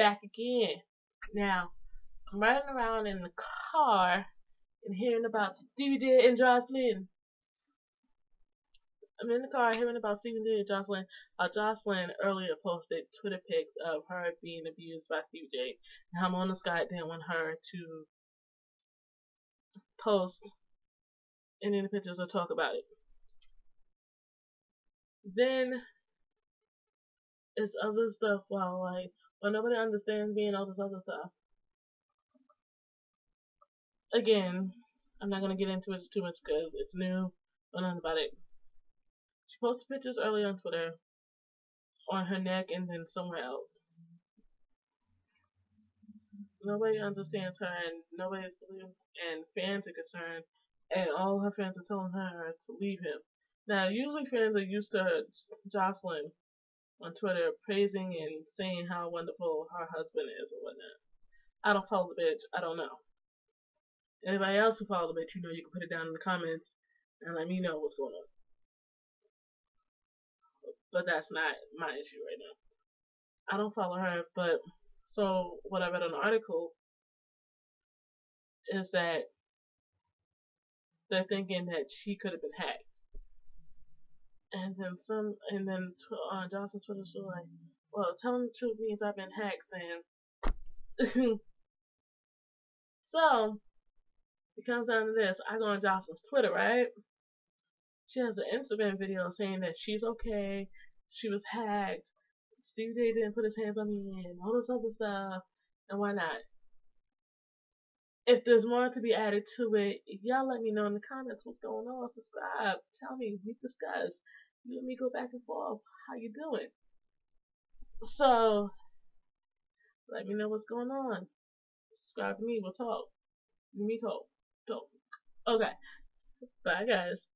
back again. Now, I'm riding around in the car and hearing about Stevie J and Joseline. I'm in the car hearing about Stevie J and Joseline. Uh, Joseline earlier posted Twitter pics of her being abused by Stevie J. And how Mona Scott didn't want her to post any of the pictures or talk about it. Then it's other stuff while like well nobody understands me and all this other stuff. Again, I'm not gonna get into it too much because it's new. I don't know about it. She posted pictures early on Twitter on her neck and then somewhere else. Nobody understands her and nobody's believing and fans are concerned and all her fans are telling her to leave him. Now usually fans are used to Joseline on Twitter praising and saying how wonderful her husband is or whatnot. I don't follow the bitch. I don't know. Anybody else who follow the bitch, you know, you can put it down in the comments and let me know what's going on. But that's not my issue right now. I don't follow her, but so what I read on the article is that they're thinking that she could have been hacked. Then some, and then uh, Johnson Twitter was like, well, telling the truth means I've been hacked, then. so, it comes down to this. I go on Joseline's Twitter, right? She has an Instagram video saying that she's okay, she was hacked, Steve J didn't put his hands on me, and all this other stuff, and why not? If there's more to be added to it, y'all let me know in the comments what's going on. Subscribe. Tell me. We discuss you me go back and forth. How you doing? So, let me know what's going on. Subscribe to me. We'll talk. Me talk. Talk. Okay. Bye, guys.